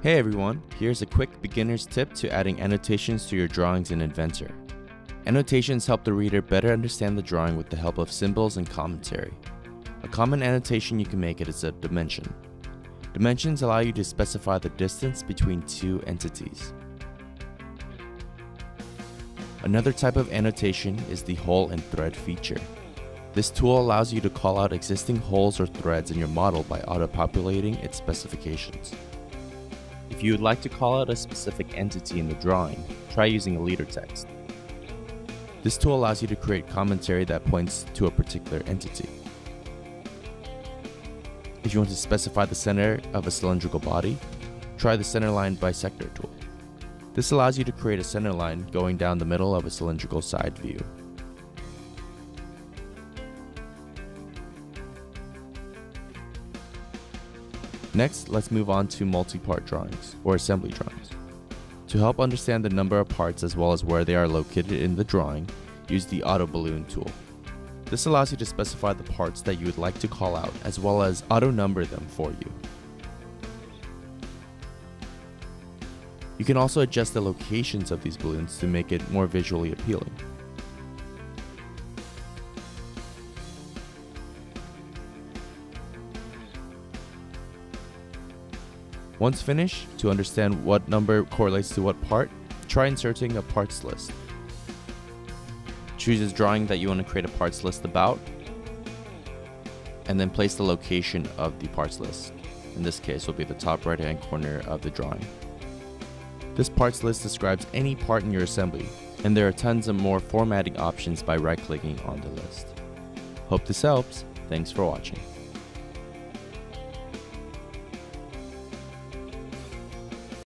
Hey everyone, here's a quick beginner's tip to adding annotations to your drawings in Inventor. Annotations help the reader better understand the drawing with the help of symbols and commentary. A common annotation you can make it is a dimension. Dimensions allow you to specify the distance between two entities. Another type of annotation is the hole and thread feature. This tool allows you to call out existing holes or threads in your model by auto-populating its specifications. If you would like to call out a specific entity in the drawing, try using a leader text. This tool allows you to create commentary that points to a particular entity. If you want to specify the center of a cylindrical body, try the centerline bisector tool. This allows you to create a center line going down the middle of a cylindrical side view. Next, let's move on to multi-part drawings, or assembly drawings. To help understand the number of parts as well as where they are located in the drawing, use the Auto Balloon tool. This allows you to specify the parts that you would like to call out as well as auto number them for you. You can also adjust the locations of these balloons to make it more visually appealing. Once finished, to understand what number correlates to what part, try inserting a parts list. Choose a drawing that you want to create a parts list about, and then place the location of the parts list. In this case will be the top right hand corner of the drawing. This parts list describes any part in your assembly, and there are tons of more formatting options by right clicking on the list. Hope this helps. Thanks for watching.